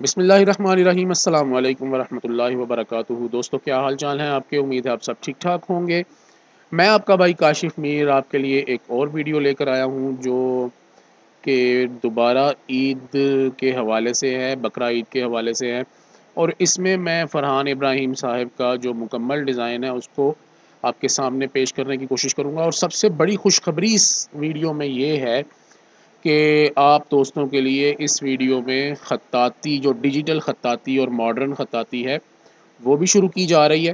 बिसमीम अल्लाम वरहमल वबरक दोस्तों, क्या हाल चाल हैं आपके? उम्मीद है आप सब ठीक ठाक होंगे। मैं आपका भाई काशिफ मीर आपके लिए एक और वीडियो लेकर आया हूँ, जो कि दोबारा ईद के हवाले से है, बकरा ईद के हवाले से है। और इसमें मैं फ़रहान इब्राहिम साहब का जो मुकम्मल डिज़ाइन है, उसको आपके सामने पेश करने की कोशिश करूँगा। और सबसे बड़ी खुशखबरी इस वीडियो में ये है कि आप दोस्तों के लिए इस वीडियो में ख़त्ताती, जो डिजिटल ख़ताती और मॉडर्न ख़त्ताती है, वो भी शुरू की जा रही है।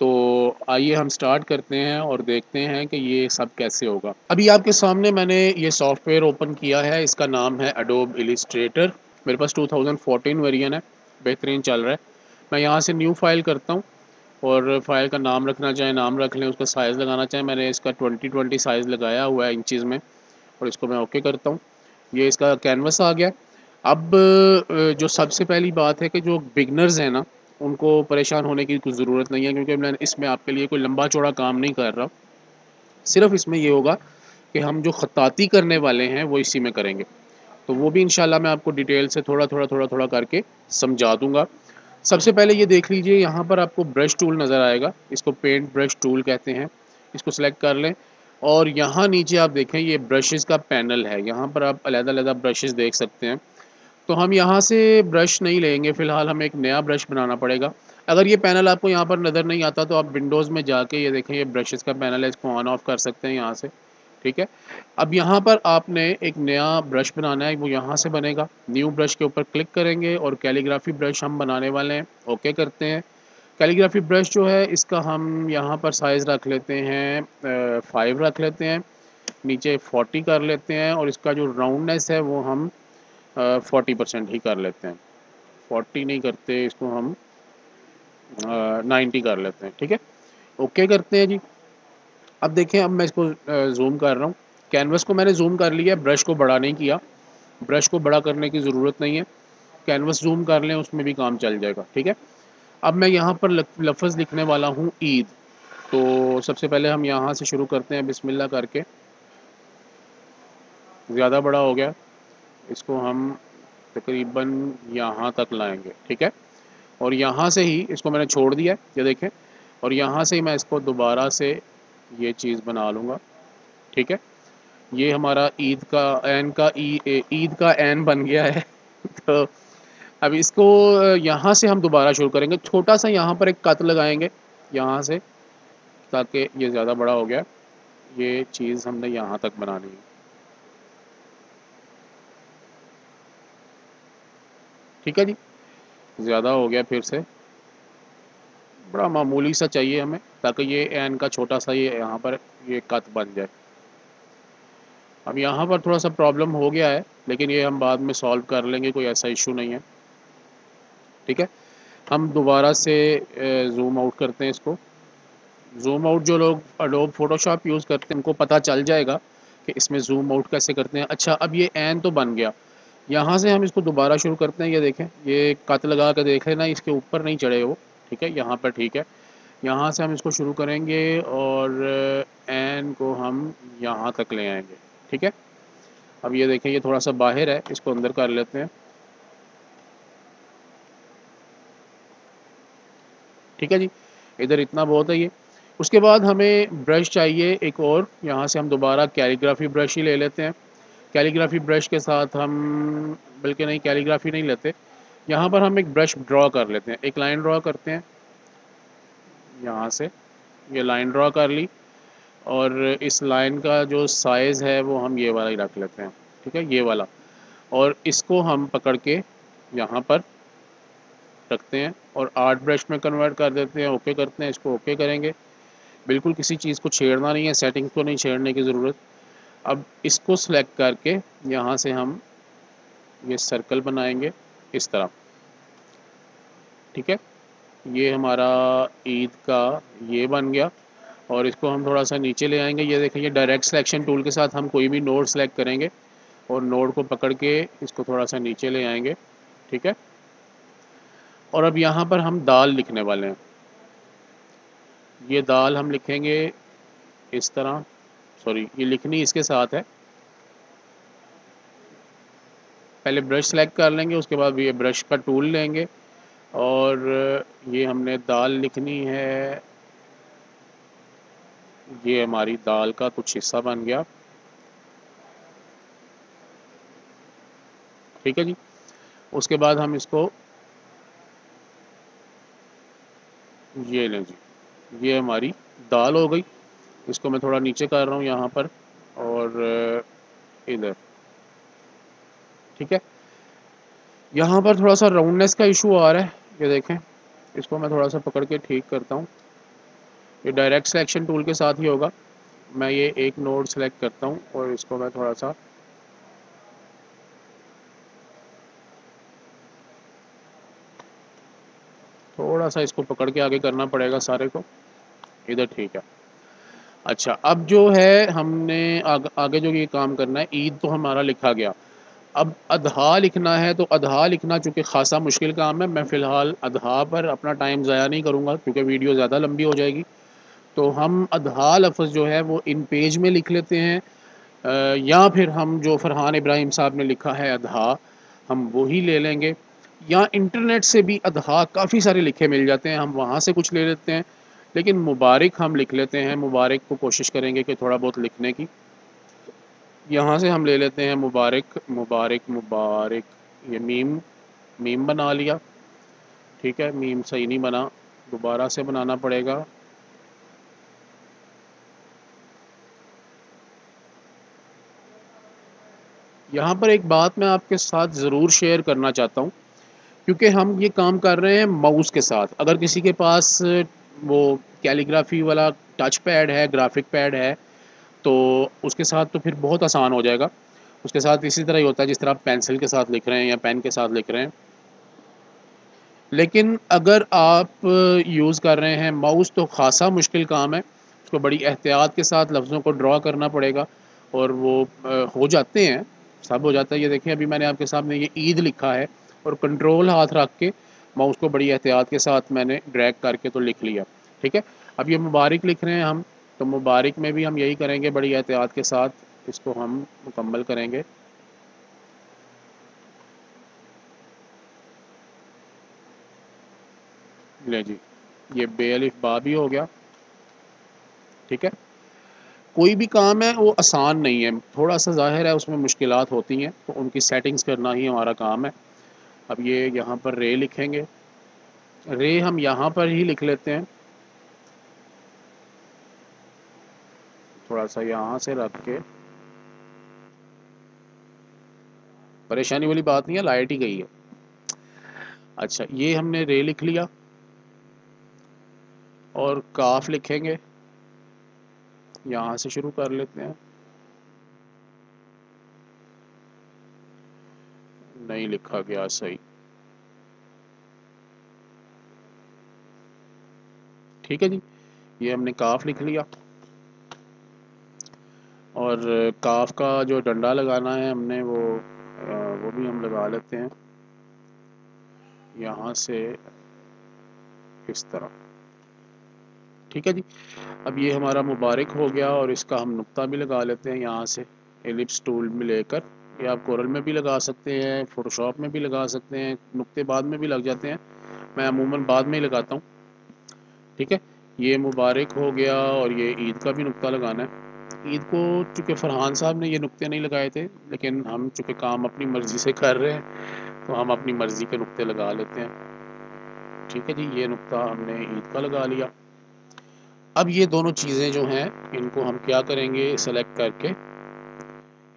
तो आइए हम स्टार्ट करते हैं और देखते हैं कि ये सब कैसे होगा। अभी आपके सामने मैंने ये सॉफ्टवेयर ओपन किया है, इसका नाम है अडोब एलिस्ट्रेटर मेरे पास 2014 वेरियन है, बेहतरीन चल रहा है। मैं यहाँ से न्यू फ़ाइल करता हूँ और फ़ाइल का नाम रखना चाहें, नाम रख लें, उसका साइज़ लगाना चाहें, मैंने इसका ट्वेंटी ट्वेंटी साइज़ लगाया हुआ है इंचज़ में। और इसको मैं ओके करता हूँ। ये इसका कैनवस आ गया। अब जो सबसे पहली बात है कि जो बिगनर्स हैं ना, उनको परेशान होने की कुछ ज़रूरत नहीं है, क्योंकि मैं इसमें आपके लिए कोई लंबा चौड़ा काम नहीं कर रहा। सिर्फ़ इसमें ये होगा कि हम जो ख़ताती करने वाले हैं, वो इसी में करेंगे। तो वो भी इंशाल्लाह मैं आपको डिटेल से थोड़ा थोड़ा थोड़ा थोड़ा करके समझा दूँगा। सबसे पहले ये देख लीजिए, यहाँ पर आपको ब्रश टूल नज़र आएगा। इसको पेंट ब्रश टूल कहते हैं। इसको सेलेक्ट कर लें। और यहाँ नीचे आप देखें, ये ब्रशेज़ का पैनल है। यहाँ पर आप अलग-अलग ब्रशेज़ देख सकते हैं। तो हम यहाँ से ब्रश नहीं लेंगे, फ़िलहाल हमें एक नया ब्रश बनाना पड़ेगा। अगर ये पैनल आपको यहाँ पर नज़र नहीं आता तो आप विंडोज़ में जाके ये देखें, ये ब्रशेज़ का पैनल है, इसको ऑन ऑफ़ कर सकते हैं यहाँ से। ठीक है? अब यहाँ पर आपने एक नया ब्रश बनाना है, वो यहाँ से बनेगा। न्यू ब्रश के ऊपर क्लिक करेंगे और कैलीग्राफी ब्रश हम बनाने वाले हैं। ओके करते हैं। कैलीग्राफी ब्रश जो है, इसका हम यहाँ पर साइज़ रख लेते हैं फाइव रख लेते हैं, नीचे फोर्टी कर लेते हैं और इसका जो राउंडनेस है वो हम फोर्टी परसेंट ही कर लेते हैं। फोर्टी नहीं करते, इसको हम नाइन्टी कर लेते हैं, ठीक है? ओके करते हैं जी। अब देखें, अब मैं इसको जूम कर रहा हूँ। कैनवस को मैंने जूम कर लिया ब्रश को बड़ा नहीं किया। ब्रश को बड़ा करने की ज़रूरत नहीं है। कैनवस जूम कर लें, उसमें भी काम चल जाएगा, ठीक है? अब मैं यहाँ पर लफ्ज़ लिखने वाला हूँ ईद। तो सबसे पहले हम यहाँ से शुरू करते हैं, बिस्मिल्लाह करके। ज़्यादा बड़ा हो गया। इसको हम तकरीबन यहाँ तक लाएँगे, ठीक है? और यहाँ से ही इसको मैंने छोड़ दिया, ये देखें। और यहाँ से ही मैं इसको दोबारा से ये चीज़ बना लूँगा, ठीक है? ये हमारा ईद का एन का ईद का एन बन गया है। तो अब इसको यहाँ से हम दोबारा शुरू करेंगे। छोटा सा यहाँ पर एक कत लगाएँगे, यहाँ से, ताकि ये ज़्यादा बड़ा हो गया। ये चीज़ हमने यहाँ तक बनानी है। ठीक है जी? ज़्यादा हो गया फिर से। बड़ा मामूली सा चाहिए हमें, ताकि ये एन का छोटा सा ये यहाँ पर ये कत बन जाए। अब यहाँ पर थोड़ा सा प्रॉब्लम हो गया है, लेकिन ये हम बाद में सॉल्व कर लेंगे, कोई ऐसा इशू नहीं है। ठीक है? हम दोबारा से जूम आउट करते हैं इसको। जूम आउट जो लोग अडोब फोटोशॉप यूज़ करते हैं, उनको पता चल जाएगा कि इसमें जूम आउट कैसे करते हैं। अच्छा अब ये एन तो बन गया। यहाँ से हम इसको दोबारा शुरू करते हैं। ये देखें, ये कत लगा कर देख लेना, इसके ऊपर नहीं चढ़े वो, ठीक है? यहाँ पर ठीक है। यहाँ से हम इसको शुरू करेंगे और एन को हम यहाँ तक ले आएँगे, ठीक है? अब ये देखें, ये थोड़ा सा बाहर है, इसको अंदर कर लेते हैं। ठीक है जी? इधर इतना बहुत है ये। उसके बाद हमें ब्रश चाहिए एक और। यहाँ से हम दोबारा कैलीग्राफी ब्रश ही ले लेते हैं। कैलीग्राफी ब्रश के साथ हम, बल्कि नहीं, कैलीग्राफी नहीं लेते। यहाँ पर हम एक ब्रश ड्रॉ कर लेते हैं। एक लाइन ड्रॉ करते हैं। यहाँ से ये लाइन ड्रॉ कर ली। और इस लाइन का जो साइज़ है, वो हम ये वाला ही रख लेते हैं। ठीक है? ये वाला। और इसको हम पकड़ के यहाँ पर रखते हैं और आर्ट ब्रश में कन्वर्ट कर देते हैं ओके करते हैं, इसको ओके करेंगे। बिल्कुल किसी चीज़ को छेड़ना नहीं है सेटिंग को नहीं छेड़ने की ज़रूरत। अब इसको सिलेक्ट करके यहाँ से हम ये सर्कल बनाएँगे इस तरह। ठीक है? ये हमारा ईद का ये बन गया और इसको हम थोड़ा सा नीचे ले आएँगे। ये देखें ये डायरेक्ट सिलेक्शन टूल के साथ हम कोई भी नोड सेलेक्ट करेंगे और नोड को पकड़ के इसको थोड़ा सा नीचे ले आएँगे। ठीक है? और अब यहाँ पर हम दाल लिखने वाले हैं। ये दाल हम लिखेंगे इस तरह सॉरी ये लिखनी इसके साथ है। पहले ब्रश सेलेक्ट कर लेंगे, उसके बाद ये ब्रश का टूल लेंगे। और ये हमने दाल लिखनी है। ये हमारी दाल का कुछ हिस्सा बन गया। ठीक है जी? उसके बाद हम इसको ये लें जी। ये हमारी दाल हो गई। इसको मैं थोड़ा नीचे कर रहा हूँ यहाँ पर और इधर। ठीक है? यहाँ पर थोड़ा सा राउंडनेस का इशू आ रहा है। ये देखें। इसको मैं थोड़ा सा पकड़ के ठीक करता हूँ। ये डायरेक्ट सिलेक्शन टूल के साथ ही होगा। मैं ये एक नोड सेलेक्ट करता हूँ और इसको मैं थोड़ा सा थोड़ा सा इसको पकड़ के आगे करना पड़ेगा सारे को। इधर ठीक है। अच्छा अब जो है हमने आग, आगे जो ये काम करना है ईद तो हमारा लिखा गया। अब अधा लिखना है तो अधा लिखना चूँकि ख़ासा मुश्किल काम है मैं फ़िलहाल अधा पर अपना टाइम ज़ाया नहीं करूँगा क्योंकि वीडियो ज़्यादा लंबी हो जाएगी। तो हम अधा लफ्ज़ जो है वो इन पेज में लिख लेते हैं। या फिर हम जो फ़रहान इब्राहिम साहब ने लिखा है अधा हम वही ले लेंगे। या इंटरनेट से भी अदहा काफ़ी सारे लिखे मिल जाते हैं, हम वहाँ से कुछ ले लेते हैं। लेकिन मुबारक हम लिख लेते हैं, मुबारक को कोशिश करेंगे कि थोड़ा बहुत लिखने की। यहाँ से हम ले लेते हैं मुबारक मुबारक मुबारक, ये मीम मीम बना लिया। ठीक है, मीम सही नहीं बना, दोबारा से बनाना पड़ेगा। यहाँ पर एक बात मैं आपके साथ ज़रूर शेयर करना चाहता हूँ। क्योंकि हम ये काम कर रहे हैं माउस के साथ। अगर किसी के पास वो कैलीग्राफी वाला टच पैड है ग्राफिक पैड है तो उसके साथ तो फिर बहुत आसान हो जाएगा। उसके साथ इसी तरह ही होता है, जिस तरह आप पेंसिल के साथ लिख रहे हैं या पेन के साथ लिख रहे हैं। लेकिन अगर आप यूज़ कर रहे हैं माउस तो ख़ासा मुश्किल काम है। उसको बड़ी एहतियात के साथ लफ्ज़ों को ड्रा करना पड़ेगा और वो हो जाते हैं। सब हो जाता है। ये देखिए, अभी मैंने आपके सामने ये ईद लिखा है। और कंट्रोल हाथ रख के माउस को बड़ी एहतियात के साथ मैंने ड्रैग करके तो लिख लिया, ठीक है? अब ये मुबारक लिख रहे हैं हम तो मुबारक में भी हम यही करेंगे, बड़ी एहतियात के साथ इसको हम मुकम्मल करेंगे। ले जी, ये बेअलिफ बा भी हो गया, ठीक है? कोई भी काम है, वो आसान नहीं है, थोड़ा सा ज़ाहिर है उसमें मुश्किलात होती हैं तो उनकी सेटिंग्स करना ही हमारा काम है। अब ये यहाँ पर रे लिखेंगे। रे हम यहाँ पर ही लिख लेते हैं। थोड़ा सा यहाँ से रख के। परेशानी वाली बात नहीं है, लाइट ही गई है। अच्छा ये हमने रे लिख लिया। और काफ लिखेंगे। यहाँ से शुरू कर लेते हैं। नहीं लिखा गया सही। ठीक है जी, ये हमने काफ लिख लिया। और काफ का जो डंडा लगाना है हमने वो वो भी हम लगा लेते हैं। यहाँ से इस तरह ठीक है जी, अब ये हमारा मुबारक हो गया और इसका हम नुक्ता भी लगा लेते हैं यहाँ से, एलिप्स टूल में लेकर। ये आप कोरल में भी लगा सकते हैं फ़ोटोशॉप में भी लगा सकते हैं, नुक्ते बाद में भी लग जाते हैं। मैं अमूमन बाद में ही लगाता हूँ। ठीक है? ये मुबारक हो गया और ये ईद का भी नुक्ता लगाना है। ईद को चूँकि फ़रहान साहब ने ये नुक्ते नहीं लगाए थे, लेकिन हम चूँकि काम अपनी मर्ज़ी से कर रहे हैं तो हम अपनी मर्ज़ी के नुक्ते लगा लेते हैं। ठीक है जी? ये नुक्ता हमने ईद का लगा लिया। अब ये दोनों चीज़ें जो हैं, इनको हम क्या करेंगे? सेलेक्ट करके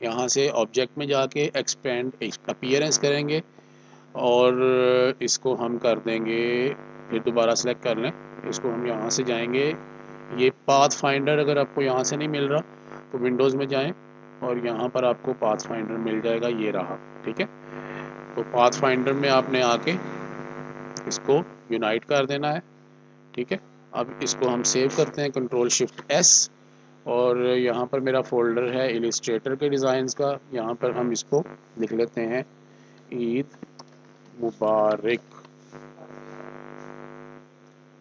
यहाँ से ऑब्जेक्ट में जाके एक्सपेंड अपीयरेंस करेंगे और इसको हम कर देंगे, फिर दोबारा सेलेक्ट कर लें, इसको हम यहाँ से जाएँगे। ये पाथ फाइंडर अगर आपको यहाँ से नहीं मिल रहा तो विंडोज़ में जाएँ और यहाँ पर आपको पाथ फाइंडर मिल जाएगा, ये रहा, ठीक है? तो पाथ फाइंडर में आपने आके इसको यूनाइट कर देना है, ठीक है? अब इसको हम सेव करते हैं कंट्रोल शिफ्ट एस और यहाँ पर मेरा फोल्डर है इलिस्ट्रेटर के डिज़ाइंस का। यहाँ पर हम इसको लिख लेते हैं। ईद मुबारक।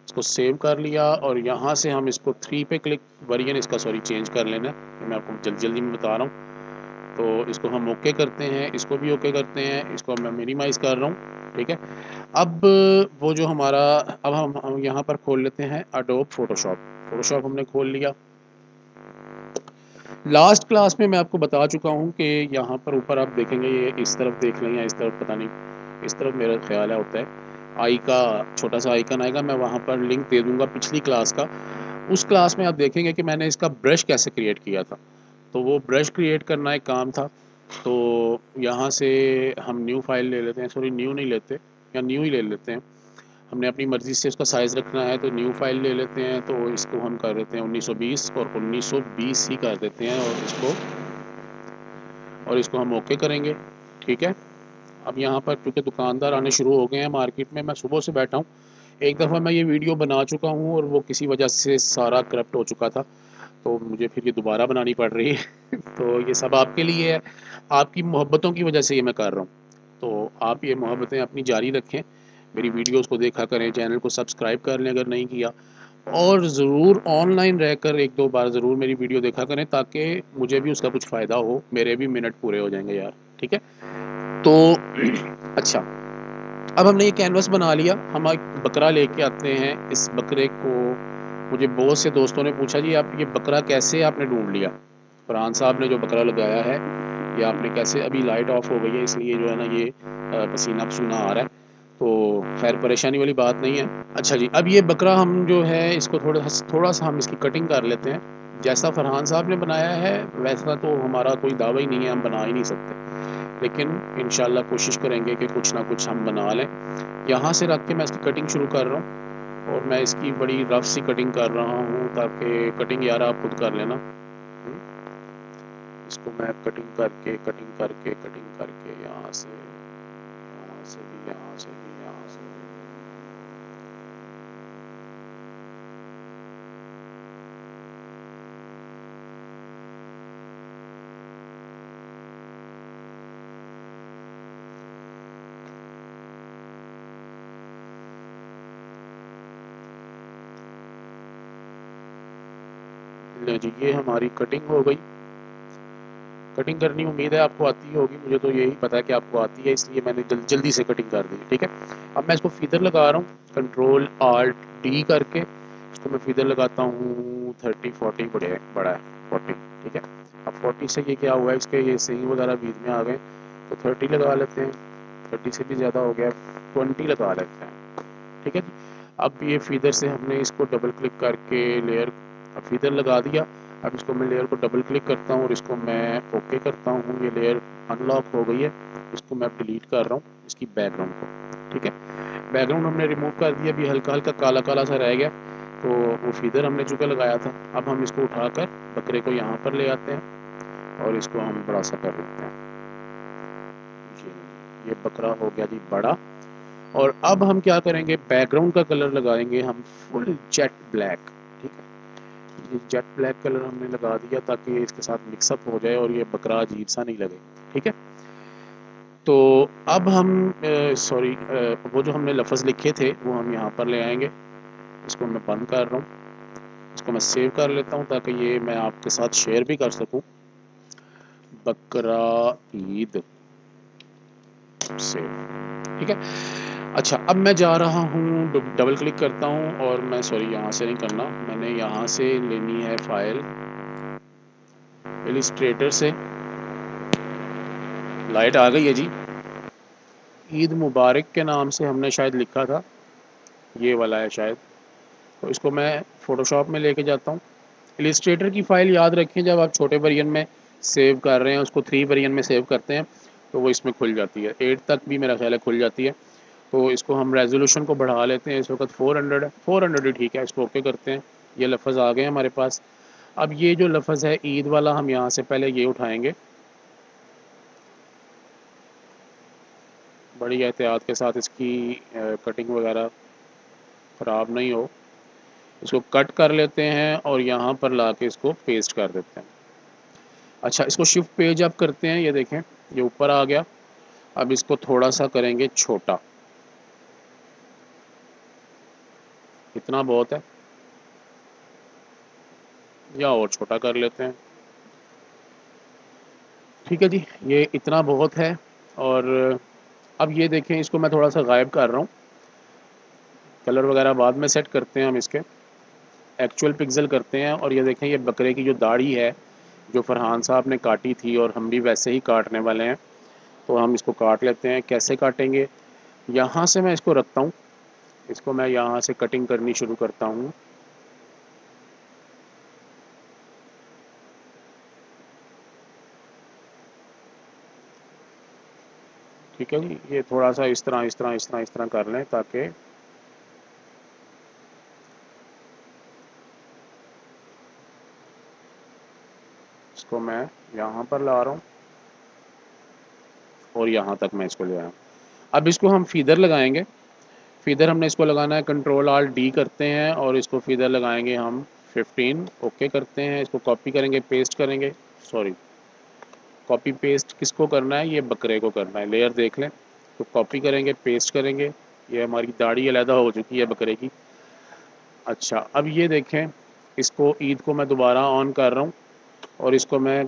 इसको सेव कर लिया और यहाँ से हम इसको थ्री पे क्लिक वरियन इसका सॉरी चेंज कर लेना। मैं आपको जल्दी जल्दी में बता रहा हूँ। तो इसको हम ओके करते हैं। इसको भी ओके करते हैं। इसको मैं मिनिमाइज़ कर रहा हूँ। ठीक है? अब वो जो हमारा अब हम, हम यहाँ पर खोल लेते हैं अडोब फोटोशॉप फोटोशॉप हमने खोल लिया। लास्ट क्लास में मैं आपको बता चुका हूँ कि यहाँ पर ऊपर आप देखेंगे, ये इस तरफ़ देख लें या इस तरफ़ पता नहीं, इस तरफ़ मेरा ख्याल है होता है। आई का, छोटा सा आइकन आएगा, मैं वहाँ पर लिंक दे दूँगा पिछली क्लास का। उस क्लास में आप देखेंगे कि मैंने इसका ब्रश कैसे क्रिएट किया था। तो वो ब्रश क्रिएट करना एक काम था। तो यहाँ से हम न्यू फ़ाइल ले लेते हैं। सॉरी न्यू नहीं लेते, या न्यू ही ले लेते हैं। हमने अपनी मर्ज़ी से उसका साइज़ रखना है तो न्यू फ़ाइल ले लेते हैं तो इसको हम कर देते हैं 1920 और 1920 ही कर देते हैं और इसको और इसको हम ओके करेंगे, ठीक है? अब यहाँ पर क्योंकि दुकानदार आने शुरू हो गए हैं मार्केट में, मैं सुबह से बैठा हूँ। एक दफ़ा मैं ये वीडियो बना चुका हूँ और वो किसी वजह से सारा करप्ट हो चुका था तो मुझे फिर ये दोबारा बनानी पड़ रही है। तो ये सब आपके लिए है, आपकी मोहब्बतों की वजह से ये मैं कर रहा हूँ। तो आप ये मोहब्बतें अपनी जारी रखें मेरी वीडियोस को देखा करें, चैनल को सब्सक्राइब कर लें अगर नहीं किया। और ज़रूर ऑनलाइन रहकर एक दो बार ज़रूर मेरी वीडियो देखा करें ताकि मुझे भी उसका कुछ फ़ायदा हो, मेरे भी मिनट पूरे हो जाएँगे यार, ठीक है? तो अच्छा अब हमने ये कैनवस बना लिया, हम एक बकरा लेके आते हैं, इस बकरे को मुझे बहुत से दोस्तों ने पूछा, जी, आप ये बकरा कैसे आपने ढूंढ लिया? फरहान साहब ने जो बकरा लगाया है, ये आपने कैसे, अभी लाइट ऑफ़ हो गई है, इसलिए जो है ना ये पसीना पसीना आ रहा है। तो खैर, परेशानी वाली बात नहीं है। अच्छा जी, अब ये बकरा हम जो है, इसको थोड़ा थोड़ा सा हम इसकी कटिंग कर लेते हैं। जैसा फरहान साहब ने बनाया है, वैसा तो हमारा कोई दावा ही नहीं है, हम बना ही नहीं सकते। लेकिन इन कोशिश करेंगे कि कुछ ना कुछ हम बना लें। यहाँ से रख के मैं इसकी कटिंग शुरू कर रहा हूँ और मैं इसकी बड़ी रफ सी कटिंग कर रहा हूँ ताकि कटिंग यार आप खुद कर लेना। इसको मैं कटिंग करके कटिंग करके कटिंग करके यहाँ से यहाँ से भी यहाँ से भी यहाँ से भी जी ये हमारी कटिंग हो गई। कटिंग करनी उम्मीद है आपको आती होगी मुझे तो यही पता है कि आपको आती है इसलिए मैंने जल, जल्दी से कटिंग कर दी ठीक है? अब मैं इसको फीदर लगा रहा हूँ कंट्रोल आल्ट डी करके इसको मैं फीदर लगाता हूँ थर्टी फोर्टी बड़े बड़ा है फोर्टी ठीक है? अब फोर्टी से ये क्या हुआ है इसके ये सही वगैरह बीच में आ गए तो थर्टी लगा लेते हैं थर्टी से भी ज़्यादा हो गया ट्वेंटी लगा लेते हैं ठीक है अब ये फीदर से हमने इसको डबल क्लिक करके लेयर फीदर लगा दिया। अब इसको मैं लेयर को डबल क्लिक करता हूँ और इसको मैं ओके करता हूँ। ये लेयर अनलॉक हो गई है। इसको मैं डिलीट कर रहा हूँ इसकी बैकग्राउंड को, ठीक है? बैकग्राउंड हमने रिमूव कर दिया। अभी हल्का हल्का काला काला सा रह गया। तो वो फीदर हमने चुका लगाया था। अब हम इसको उठाकर बकरे को यहाँ पर ले आते हैं और इसको हम बड़ा सा कर लेते हैं। ये बकरा हो गया जी बड़ा। और अब हम क्या करेंगे? बैकग्राउंड का कलर लगाएँगे। हम फुल जेट ब्लैक ठीक है? ये जेट ब्लैक कलर हमने लगा दिया ताकि इसके साथ मिक्सअप हो जाए और ये बकरा अजीब सा नहीं लगे, ठीक है? तो अब हम सॉरी वो जो हमने लफ्ज़ लिखे थे, वो हम यहाँ पर ले आएँगे। इसको मैं बंद कर रहा हूँ। इसको मैं सेव कर लेता हूँ ताकि ये मैं आपके साथ शेयर भी कर सकूँ। बकरा ईद। सेव ठीक है? अच्छा अब मैं जा रहा हूँ डबल क्लिक करता हूँ और मैं सॉरी यहाँ से नहीं करना। मैंने यहाँ से लेनी है फ़ाइल इलिस्ट्रेटर से। लाइट आ गई है जी। ईद मुबारक के नाम से हमने शायद लिखा था। ये वाला है शायद। तो इसको मैं फ़ोटोशॉप में लेके जाता हूँ। एलिस्ट्रेटर की फ़ाइल याद रखें, जब आप छोटे वरियन में सेव कर रहे हैं, उसको थ्री वरियन में सेव करते हैं तो वो इसमें खुल जाती है। एट तक भी मेरा ख्याल है खुल जाती है। तो इसको हम रेजोल्यूशन को बढ़ा लेते हैं इस वक्त 400 है 400 ही ठीक है, इसको ओके करते हैं। ये लफ्ज़ आ गए हमारे पास। अब ये जो लफ्ज़ है, ईद वाला, हम यहाँ से पहले ये उठाएँगे। बड़ी एहतियात के साथ इसकी कटिंग वगैरह ख़राब नहीं हो। इसको कट कर लेते हैं और यहाँ पर ला के इसको पेस्ट कर देते हैं। अच्छा इसको शिफ्ट पेज अप करते हैं, ये देखें, ये ऊपर आ गया। अब इसको थोड़ा सा करेंगे छोटा। इतना बहुत है। या और छोटा कर लेते हैं। ठीक है जी, ये इतना बहुत है और अब ये देखें, इसको मैं थोड़ा सा गायब कर रहा हूँ। कलर वगैरह बाद में सेट करते हैं हम इसके। एक्चुअल पिक्सल करते हैं और ये देखें, ये बकरे की जो दाढ़ी है, जो फरहान साहब ने काटी थी और हम भी वैसे ही काटने वाले हैं तो हम इसको काट लेते हैं। कैसे काटेंगे? यहाँ से मैं इसको रखता हूँ। इसको मैं यहाँ से कटिंग करनी शुरू करता हूँ। ठीक है जी, ये थोड़ा सा इस तरह इस तरह इस तरह इस तरह कर लें ताकि इसको मैं यहाँ पर ला रहा हूँ और यहाँ तक मैं इसको ले आया अब इसको हम फीदर लगाएँगे। फीदर हमने इसको लगाना है कंट्रोल आल डी करते हैं और इसको फीदर लगाएँगे हम 15 ओके करते हैं, इसको कॉपी करेंगे पेस्ट करेंगे सॉरी कॉपी पेस्ट किसको करना है, ये बकरे को करना है लेयर देख लें तो कॉपी करेंगे पेस्ट करेंगे, ये हमारी दाढ़ी अलहदा हो चुकी है बकरे की अच्छा अब ये देखें, इसको ईद को मैं दोबारा ऑन कर रहा हूँ, और इसको मैं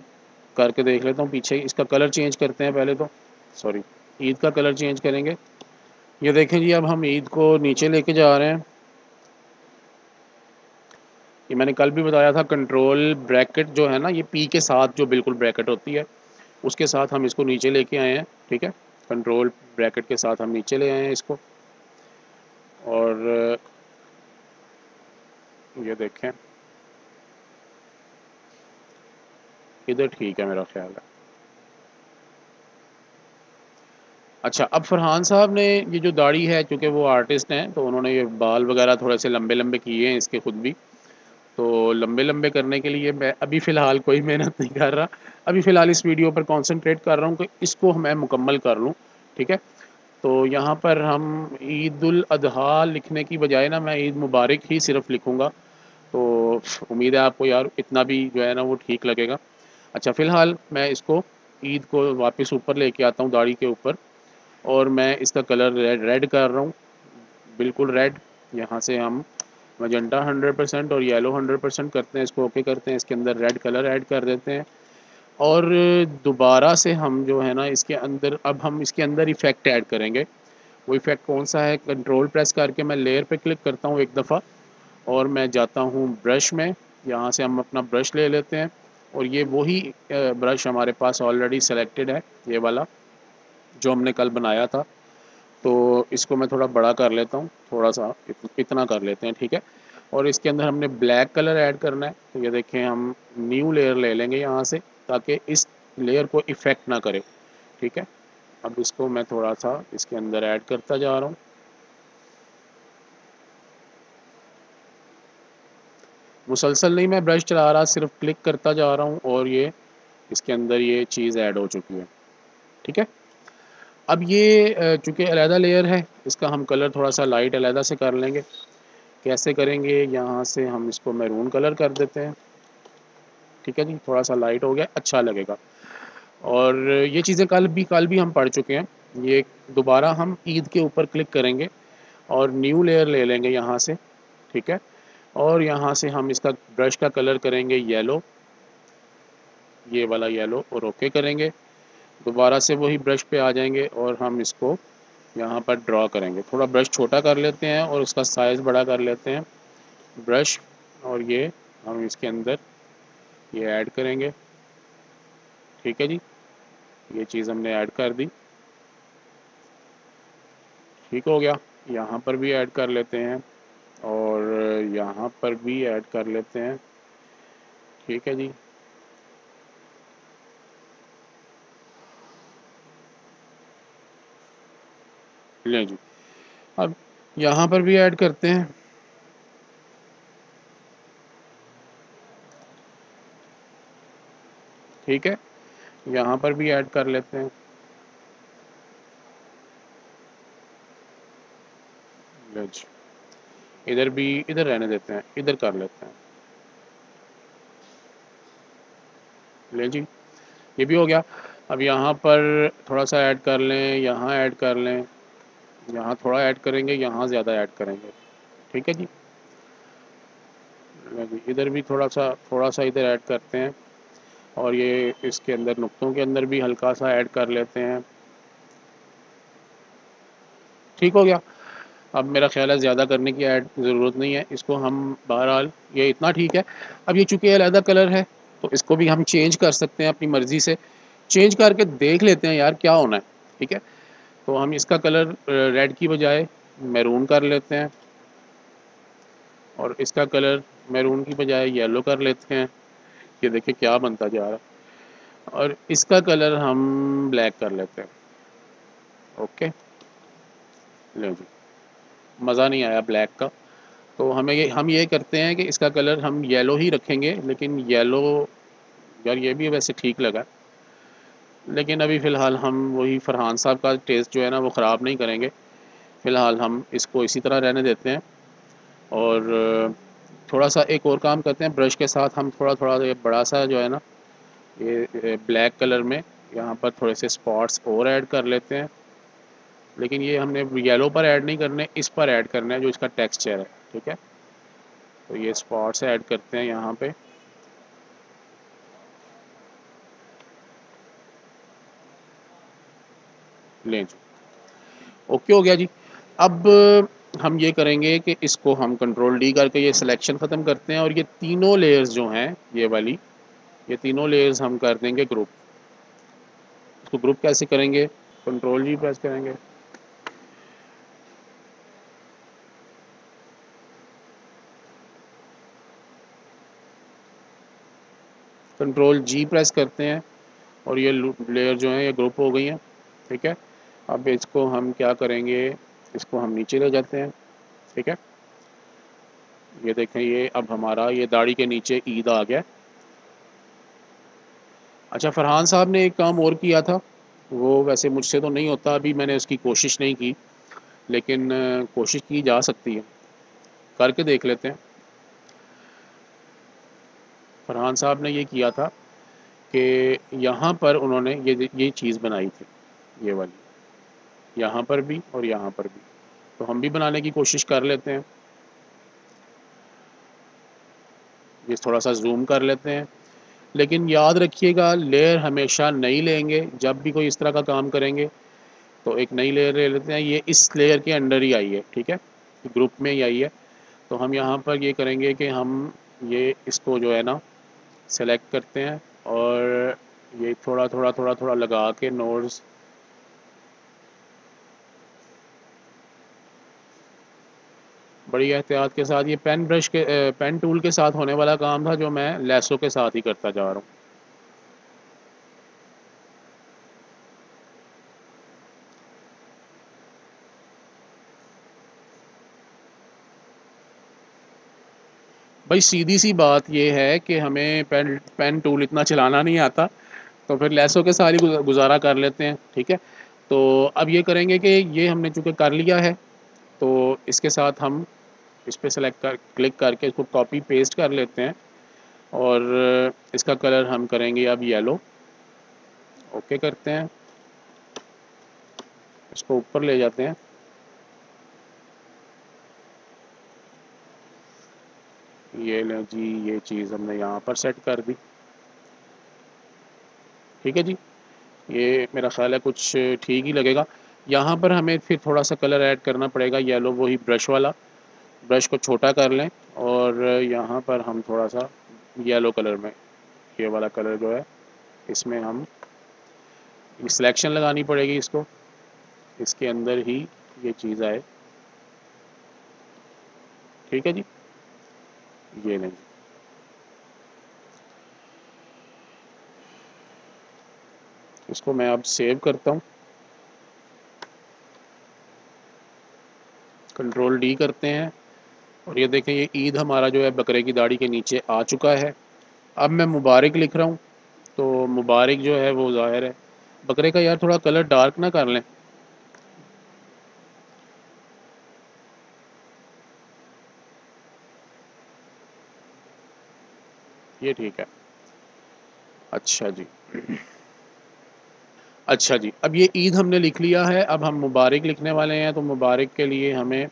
करके देख लेता हूँ पीछे, इसका कलर चेंज करते हैं पहले तो सॉरी ईद का कलर चेंज करेंगे ये देखें जी, अब हम ईद को नीचे लेके जा रहे हैं। ये मैंने कल भी बताया था कंट्रोल ब्रैकेट जो है ना, ये पी के साथ जो बिल्कुल ब्रैकेट होती है, उसके साथ हम इसको नीचे लेके आए हैं, ठीक है? कंट्रोल ब्रैकेट के साथ हम नीचे ले आए हैं इसको। और, ये देखें। इधर ठीक है मेरा ख्याल है। अच्छा अब फरहान साहब ने ये जो दाढ़ी है, चूँकि वो आर्टिस्ट हैं तो उन्होंने ये बाल वगैरह थोड़े से लंबे लंबे किए हैं इसके ख़ुद भी। तो लंबे लंबे करने के लिए मैं अभी फ़िलहाल कोई मेहनत नहीं कर रहा। अभी फ़िलहाल इस वीडियो पर कॉन्सनट्रेट कर रहा हूँ कि इसको मैं मुकम्मल कर लूँ, ठीक है? तो यहाँ पर हम ईद उल लिखने की बजाय ना, मैं ईद मुबारक ही सिर्फ़ लिखूँगा। तो उम्मीद है आपको यार इतना भी जो है ना, वो ठीक लगेगा। अच्छा फ़िलहाल मैं इसको ईद को वापस ऊपर लेके आता हूँ दाढ़ी के ऊपर। और मैं इसका कलर रेड रेड कर रहा हूँ। बिल्कुल रेड यहाँ से हम मजंटा हंड्रेड परसेंट और येलो हंड्रेड परसेंट करते हैं, इसको ओके करते हैं। इसके अंदर रेड कलर ऐड कर देते हैं। और दोबारा से हम जो है ना, इसके अंदर, अब हम इसके अंदर इफ़ेक्ट ऐड करेंगे। वो इफ़ेक्ट कौन सा है? कंट्रोल प्रेस करके मैं लेयर पे क्लिक करता हूँ एक दफ़ा। और मैं जाता हूँ ब्रश में। यहाँ से हम अपना ब्रश ले लेते हैं। और ये वही ब्रश हमारे पास ऑलरेडी सेलेक्टेड है, ये वाला। जो हमने कल बनाया था। तो इसको मैं थोड़ा बड़ा कर लेता हूँ, थोड़ा सा इतना कर लेते हैं, ठीक है? और इसके अंदर हमने ब्लैक कलर ऐड करना है। तो ये देखें, हम न्यू लेयर ले लेंगे यहाँ से, ताकि इस लेयर को इफ़ेक्ट ना करे, ठीक है? अब इसको मैं थोड़ा सा इसके अंदर ऐड करता जा रहा हूँ। मुसलसल नहीं, मैं ब्रश चला रहा, सिर्फ़ क्लिक करता जा रहा हूँ और ये, इसके अंदर ये चीज़ ऐड हो चुकी है, ठीक है? अब ये चूँकि अलहदा लेयर है, इसका हम कलर थोड़ा सा लाइट अलहदा से कर लेंगे। कैसे करेंगे? यहाँ से हम इसको मैरून कलर कर देते हैं। ठीक है जी? थोड़ा सा लाइट हो गया अच्छा लगेगा। और ये चीज़ें कल भी कल भी हम पढ़ चुके हैं। ये दोबारा हम ईद के ऊपर क्लिक करेंगे और न्यू लेयर ले लेंगे यहाँ से। ठीक है? और यहाँ से हम इसका ब्रश का कलर करेंगे येलो ये वाला येलो और ओके करेंगे। दोबारा से वही ब्रश पे आ जाएँगे और हम इसको यहाँ पर ड्रॉ करेंगे। थोड़ा ब्रश छोटा कर लेते हैं और उसका साइज़ बड़ा कर लेते हैं। ब्रश और ये हम इसके अंदर ये ऐड करेंगे। ठीक है जी? ये चीज़ हमने ऐड कर दी। ठीक हो गया। यहाँ पर भी ऐड कर लेते हैं और यहाँ पर भी ऐड कर लेते हैं। ठीक है जी? लें जी अब यहाँ पर भी ऐड करते हैं। ठीक है, यहाँ पर भी ऐड कर लेते हैं। जी इधर भी, इधर रहने देते हैं, इधर कर लेते हैं। ले जी, ये भी हो गया। अब यहाँ पर थोड़ा सा ऐड कर लें, यहाँ ऐड कर लें। यहाँ थोड़ा ऐड करेंगे, यहाँ ज़्यादा ऐड करेंगे। ठीक है जी? इधर भी थोड़ा सा थोड़ा सा इधर ऐड करते हैं। और ये इसके अंदर, नुक्तों के अंदर भी हल्का सा ऐड कर लेते हैं। ठीक हो गया। अब मेरा ख्याल है ज़्यादा करने की ऐड ज़रूरत नहीं है। इसको हम बहरहाल, ये इतना ठीक है। अब ये चूँकि अलहदा कलर है तो इसको भी हम चेंज कर सकते हैं अपनी मर्ज़ी से। चेंज करके देख लेते हैं यार क्या होना है। ठीक है? तो हम इसका कलर रेड की बजाय मैरून कर लेते हैं। और इसका कलर मैरून की बजाय येलो कर लेते हैं। ये देखिए क्या बनता जा रहा है। और इसका कलर हम ब्लैक कर लेते हैं। ओके लो जी। मज़ा नहीं आया ब्लैक का। तो हमें ये, हम ये करते हैं कि इसका कलर हम येलो ही रखेंगे, लेकिन येलो यार ये भी वैसे ठीक लगा। लेकिन अभी फ़िलहाल हम वही फरहान साहब का टेस्ट जो है ना, वो ख़राब नहीं करेंगे। फ़िलहाल हम इसको इसी तरह रहने देते हैं। और थोड़ा सा एक और काम करते हैं। ब्रश के साथ हम थोड़ा थोड़ा ये बड़ा सा जो है ना, ये ब्लैक कलर में यहाँ पर थोड़े से स्पॉट्स और ऐड कर लेते हैं। लेकिन ये हमने येलो पर ऐड नहीं करने, इस पर ऐड करना है, जो इसका टेक्सचर है, ठीक है? तो ये स्पॉट्स ऐड करते हैं यहाँ पे। लें जी ओके हो गया जी। अब हम ये करेंगे कि इसको हम कंट्रोल डी करके ये सिलेक्शन ख़त्म करते हैं और ये तीनों लेयर्स जो हैं, ये वाली, ये तीनों लेयर्स हम कर देंगे ग्रुप इसको ग्रुप कैसे करेंगे? कंट्रोल जी प्रेस करेंगे। कंट्रोल जी प्रेस करते हैं और ये लेयर जो है, ये ग्रुप हो गई हैं, ठीक है? अब इसको हम क्या करेंगे? इसको हम नीचे ले जाते हैं, ठीक है? ये देखें, ये अब हमारा, ये दाढ़ी के नीचे ईद आ गया। अच्छा फरहान साहब ने एक काम और किया था। वो वैसे मुझसे तो नहीं होता, अभी मैंने उसकी कोशिश नहीं की, लेकिन कोशिश की जा सकती है। करके देख लेते हैं। फरहान साहब ने ये किया था कि यहाँ पर उन्होंने ये ये चीज़ बनाई थी, ये वाली। यहाँ पर भी और यहाँ पर भी। तो हम भी बनाने की कोशिश कर लेते हैं। ये थोड़ा सा जूम कर लेते हैं। लेकिन याद रखिएगा लेयर हमेशा नई लेंगे। जब भी कोई इस तरह का काम करेंगे तो एक नई लेयर ले लेते हैं। ये इस लेयर के अंडर ही आई है, ठीक है? ग्रुप में ही आई है। तो हम यहाँ पर ये करेंगे कि हम ये इसको जो है ना सेलेक्ट करते हैं और ये थोड़ा थोड़ा थोड़ा थोड़ा लगा के नोड्स बड़ी एहतियात के साथ, ये पेन ब्रश के पेन टूल के साथ होने वाला काम था जो मैं लेसों के साथ ही करता जा रहा हूँ। भाई, सीधी सी बात ये है कि हमें पेन पेन टूल इतना चलाना नहीं आता तो फिर लेसों के ही गुजारा कर लेते हैं, ठीक है? तो अब ये करेंगे कि ये हमने चूँकि कर लिया है तो इसके साथ हम इस पर सेलेक्ट कर क्लिक करके इसको कॉपी पेस्ट कर लेते हैं और इसका कलर हम करेंगे अब येलो ओके करते हैं। इसको ऊपर ले जाते हैं। ये लें जी, ये चीज़ हमने यहाँ पर सेट कर दी। ठीक है जी। ये मेरा ख्याल है कुछ ठीक ही लगेगा। यहाँ पर हमें फिर थोड़ा सा कलर ऐड करना पड़ेगा येलो वही ब्रश वाला। ब्रश को छोटा कर लें और यहाँ पर हम थोड़ा सा येलो कलर में, ये वाला कलर जो है, इसमें हम सिलेक्शन लगानी पड़ेगी इसको। इसके अंदर ही ये चीज़ आए। ठीक है जी? ये नहीं। इसको मैं अब सेव करता हूँ। कंट्रोल डी करते हैं। और ये देखें, ये ईद हमारा जो है बकरे की दाढ़ी के नीचे आ चुका है। अब मैं मुबारक लिख रहा हूँ तो मुबारक जो है वो ज़ाहिर है। बकरे का यार थोड़ा कलर डार्क ना कर लें। ये ठीक है। अच्छा जी। अच्छा जी। अब ये ईद हमने लिख लिया है, अब हम मुबारक लिखने वाले हैं तो मुबारक के लिए हमें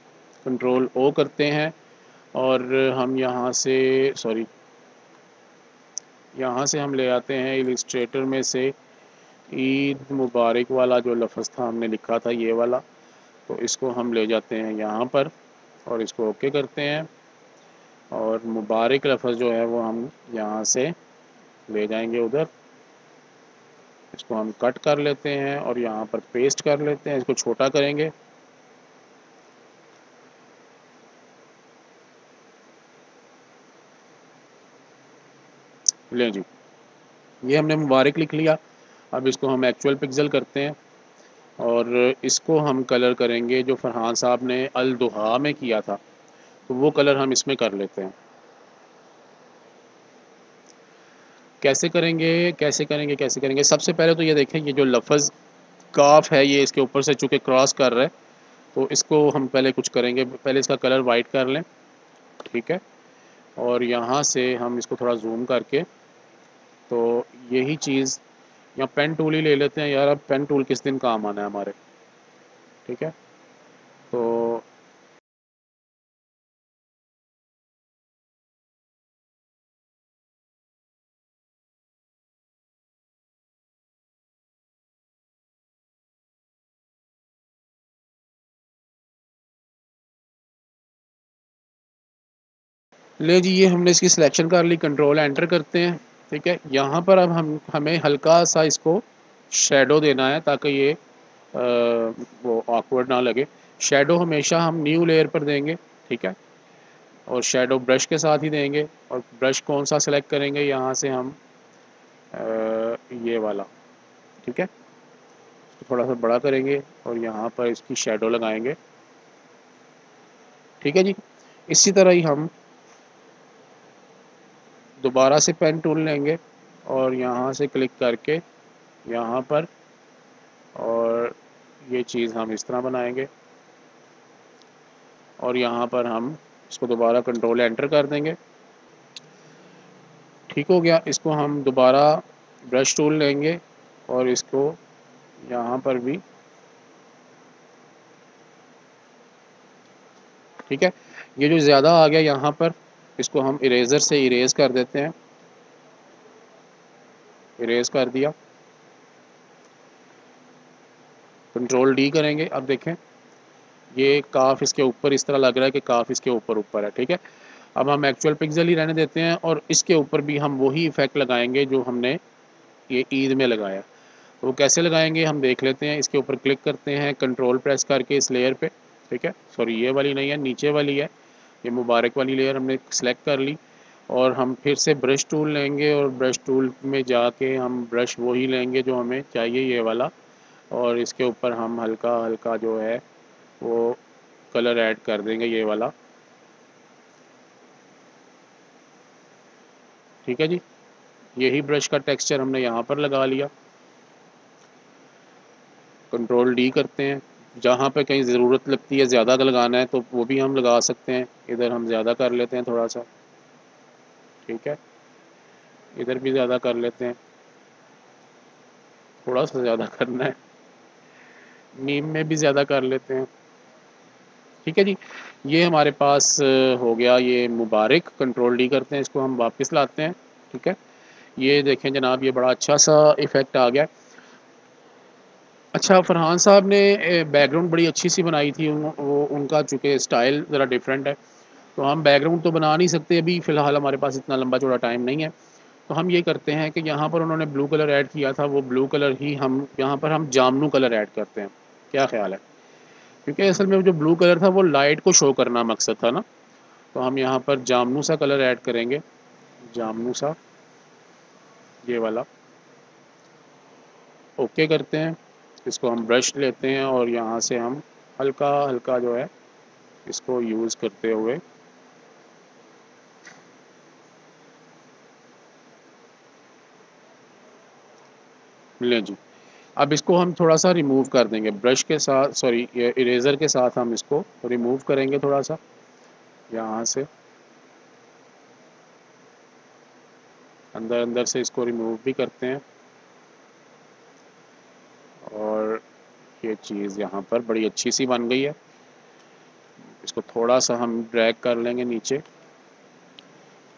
कंट्रोल ओ करते हैं और हम यहाँ से सॉरी यहाँ से हम ले आते हैं इलिस्ट्रेटर में से ईद मुबारक वाला जो लफ्ज़ था हमने लिखा था ये वाला तो इसको हम ले जाते हैं यहाँ पर और इसको ओके करते हैं और मुबारक लफ्ज़ जो है वो हम यहाँ से ले जाएँगे उधर। इसको हम कट कर लेते हैं और यहाँ पर पेस्ट कर लेते हैं, इसको छोटा करेंगे। लें जी। ये हमने मुबारक लिख लिया। अब इसको हम एक्चुअल पिक्सल करते हैं और इसको हम कलर करेंगे जो फरहान साहब ने अल में किया था। तो वो कलर हम इसमें कर लेते हैं। कैसे करेंगे कैसे करेंगे कैसे करेंगे? सबसे पहले तो ये देखें, ये जो लफ्ज़ काफ है, ये इसके ऊपर से चूँकि क्रॉस कर रहा है तो इसको हम पहले कुछ करेंगे। पहले इसका कलर वाइट कर लें, ठीक है? और यहाँ से हम इसको थोड़ा जूम करके तो यही चीज़ या पेन टूल ही ले लेते हैं, यार, अब पेन टूल किस दिन काम आना है हमारे, ठीक है? तो ले जी ये हमने इसकी सिलेक्शन कर ली कंट्रोल एंटर करते हैं ठीक है? यहाँ पर अब हम हमें हल्का सा इसको शेडो देना है ताकि ये आ, वो ऑकवर्ड ना लगे। शेडो हमेशा हम न्यू लेयर पर देंगे ठीक है? और शेडो ब्रश के साथ ही देंगे। और ब्रश कौन सा सिलेक्ट करेंगे? यहाँ से हम आ, ये वाला ठीक है? थोड़ा सा बड़ा करेंगे और यहाँ पर इसकी शेडो लगाएँगे। ठीक है जी? इसी तरह ही हम दोबारा से पेन टूल लेंगे और यहाँ से क्लिक करके यहाँ पर और ये चीज़ हम इस तरह बनाएँगे। और यहाँ पर हम इसको दोबारा कंट्रोल एंटर कर देंगे। ठीक हो गया, इसको हम दोबारा ब्रश टूल लेंगे और इसको यहाँ पर भी ठीक है, ये जो ज़्यादा आ गया यहाँ पर इसको हम इरेज़र से इरेज़ कर देते हैं। इरेज़ कर दिया। कंट्रोल डी करेंगे। अब देखें, ये काफ इसके ऊपर इस तरह लग रहा है कि काफ इसके ऊपर ऊपर है, ठीक है? अब हम एक्चुअल पिक्सल ही रहने देते हैं और इसके ऊपर भी हम वही इफ़ेक्ट लगाएँगे जो हमने ये ईद में लगाया। तो वो कैसे लगाएँगे हम देख लेते हैं। इसके ऊपर क्लिक करते हैं कंट्रोल प्रेस करके इस लेयर पे, ठीक है? सॉरी ये वाली नहीं है, नीचे वाली है। ये मुबारक वाली लेयर हमने सेलेक्ट कर ली और हम फिर से ब्रश टूल लेंगे और ब्रश टूल में जाके हम ब्रश वही लेंगे जो हमें चाहिए ये वाला और इसके ऊपर हम हल्का हल्का जो है वो कलर ऐड कर देंगे ये वाला। ठीक है जी? यही ब्रश का टेक्सचर हमने यहाँ पर लगा लिया। कंट्रोल डी करते हैं। जहाँ पे कहीं ज़रूरत लगती है, ज़्यादा का लगाना है तो वो भी हम लगा सकते हैं। इधर हम ज़्यादा कर लेते हैं थोड़ा सा ठीक है? इधर भी ज़्यादा कर लेते हैं। थोड़ा सा ज़्यादा करना है। नीम में भी ज़्यादा कर लेते हैं। ठीक है जी? ये हमारे पास हो गया ये मुबारक। कंट्रोल डी करते हैं, इसको हम वापस लाते हैं। ठीक है? ये देखें जनाब, ये बड़ा अच्छा सा इफ़ेक्ट आ गया। अच्छा फरहान साहब ने बैकग्राउंड बड़ी अच्छी सी बनाई थी वो, उनका चूँकि स्टाइल ज़रा डिफरेंट है तो हम बैकग्राउंड तो बना नहीं सकते, अभी फ़िलहाल हमारे पास इतना लंबा चौड़ा टाइम नहीं है तो हम ये करते हैं कि यहाँ पर उन्होंने ब्लू कलर ऐड किया था, वो ब्लू कलर ही हम, यहाँ पर हम जामनू कलर ऐड करते हैं, क्या ख्याल है? क्योंकि असल में जो ब्लू कलर था, वो लाइट को शो करना मकसद था ना तो हम यहाँ पर जामनू सा कलर ऐड करेंगे, जामनू सा, ये वाला ओके करते हैं। इसको हम ब्रश लेते हैं और यहाँ से हम हल्का हल्का जो है इसको यूज़ करते हुए लें जी अब इसको हम थोड़ा सा रिमूव कर देंगे। ब्रश के साथ सॉरी इरेज़र के साथ हम इसको रिमूव करेंगे थोड़ा सा। यहाँ से अंदर अंदर से इसको रिमूव भी करते हैं। और ये चीज़ यहाँ पर बड़ी अच्छी सी बन गई है। इसको थोड़ा सा हम ड्रैग कर लेंगे नीचे।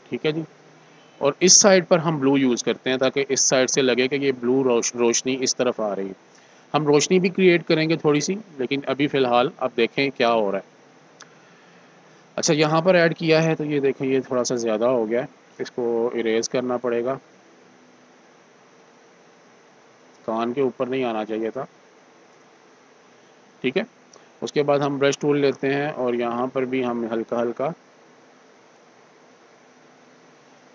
ठीक है जी? और इस साइड पर हम ब्लू यूज़ करते हैं ताकि इस साइड से लगे कि ये ब्लू रोश, रोशनी इस तरफ़ आ रही है। हम रोशनी भी क्रिएट करेंगे थोड़ी सी, लेकिन अभी फ़िलहाल आप देखें क्या हो रहा है। अच्छा यहाँ पर ऐड किया है तो ये देखें ये थोड़ा सा ज़्यादा हो गया है। इसको इरेज़ करना पड़ेगा। कान के ऊपर नहीं आना चाहिए था। ठीक है? उसके बाद हम ब्रश टूल लेते हैं और यहाँ पर भी हम हल्का हल्का।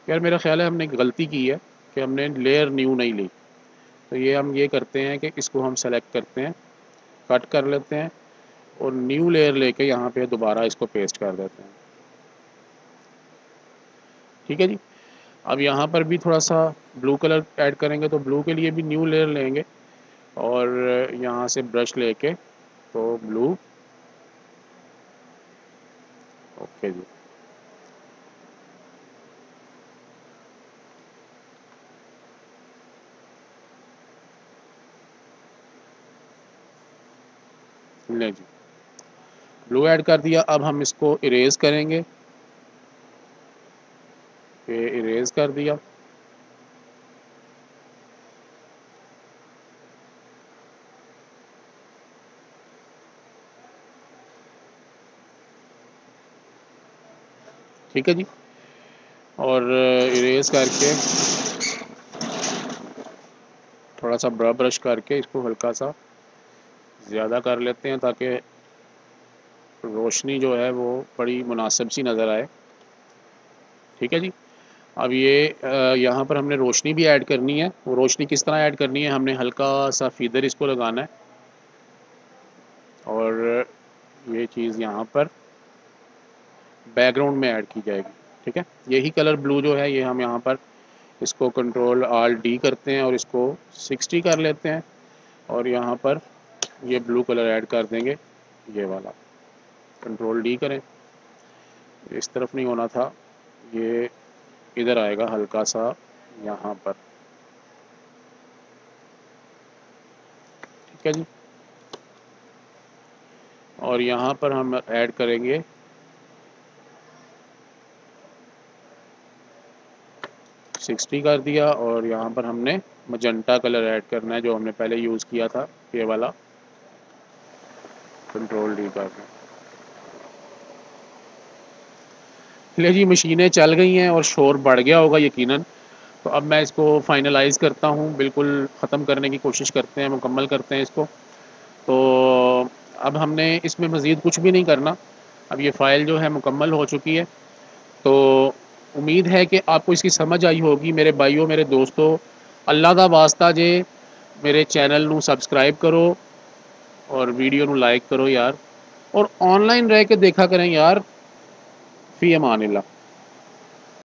यार, मेरा ख्याल है हमने गलती की है कि हमने लेयर न्यू नहीं ली। तो ये हम ये करते हैं कि इसको हम सेलेक्ट करते हैं कट कर लेते हैं और न्यू लेयर लेके यहाँ पे दोबारा इसको पेस्ट कर देते हैं। ठीक है जी? अब यहाँ पर भी थोड़ा सा ब्लू कलर ऐड करेंगे तो ब्लू के लिए भी न्यू लेयर लेंगे और यहाँ से ब्रश लेके तो ब्लू ओके जी। ले जी। ब्लू ऐड कर दिया, अब हम इसको इरेज करेंगे। ये इरेज कर दिया। ठीक है जी। और इरेज करके थोड़ा सा ब्रश ब्रश करके इसको हल्का सा ज़्यादा कर लेते हैं ताकि रोशनी जो है वो बड़ी मुनासिब सी नज़र आए। ठीक है जी। अब ये यहाँ पर हमने रोशनी भी ऐड करनी है। वो रोशनी किस तरह ऐड करनी है, हमने हल्का सा फीदर इसको लगाना है। और ये चीज़ यहाँ पर बैकग्राउंड में ऐड की जाएगी, ठीक है? यही कलर ब्लू जो है, ये हम यहाँ पर इसको कंट्रोल आल डी करते हैं और इसको 60 कर लेते हैं। और यहाँ पर ये ब्लू कलर ऐड कर देंगे, ये वाला। कंट्रोल डी करें। इस तरफ़ नहीं होना था। ये इधर आएगा हल्का सा यहाँ पर। ठीक है जी? और यहाँ पर हम ऐड करेंगे। सिक्सटी कर दिया और यहाँ पर हमने मजंटा कलर ऐड करना है जो हमने पहले यूज़ किया था, ये वाला। कंट्रोल डी कर ले जी मशीनें चल गई हैं और शोर बढ़ गया होगा यकीनन। तो अब मैं इसको फाइनलाइज़ करता हूँ। बिल्कुल ख़त्म करने की कोशिश करते हैं, मुकम्मल करते हैं इसको। तो अब हमने इसमें मज़ीद कुछ भी नहीं करना। अब ये फ़ाइल जो है मुकम्मल हो चुकी है। तो उम्मीद है कि आपको इसकी समझ आई होगी। मेरे भाइयों, मेरे दोस्तों, अल्लाह का वास्ता जे मेरे चैनल ਨੂੰ सब्सक्राइब करो और वीडियो ਨੂੰ लाइक करो यार। और ऑनलाइन रह के देखा करें Fiemanilla.